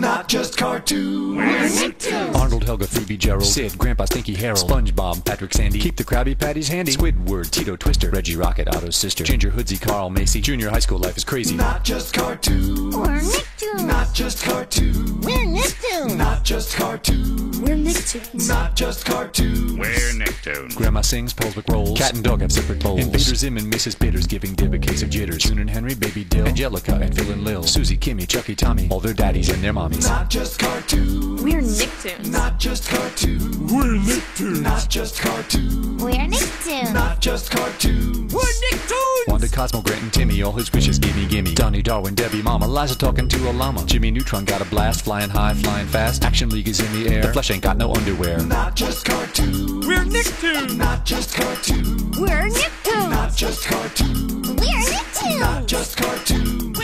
not just cartoons. We're Nicktoons. Arnold, Helga, Phoebe, Gerald, Sid, Grandpa, Stinky, Harold, SpongeBob, Patrick, Sandy, keep the Krabby Patties handy. Squidward, Tito, Twister, Reggie, Rocket, Otto's sister, Ginger, Hoodsie, Carl, Macie. Junior high school life is crazy. Not just cartoons. We're Nicktoons. Not just cartoons. We're Nicktoons. Not just cartoons. We're Nicktoons. Not just cartoons. We're Nicktoons. Grandma sings, Paul's rolls. Cat and dog have separate bowls. Invader Zim and Mrs. Bitters giving Dib a case of jitters. June and Henry, Baby Dil. Angelica and Phil and Lil. Susie, Kimi, Chuckie, Tommy. All their daddies and their mommies. Not just cartoons. We're Nicktoons. Not just cartoons. We're Nicktoons. Not just cartoons. We're Nicktoons. Not just cartoons. We're Nicktoons. Wanda, Cosmo, Grant, and Timmy, all his wishes gimme gimme. Donnie, Darwin, Debbie, Mama, Liza talking to a llama. Jimmy Neutron got a blast, flying high, flying fast. Action League is in the air. The flesh ain't got no underwear. Not just cartoons. We're Nicktoons. Not just cartoons. We're Nicktoons. Not just cartoons. We're Nicktoons. Not just cartoons.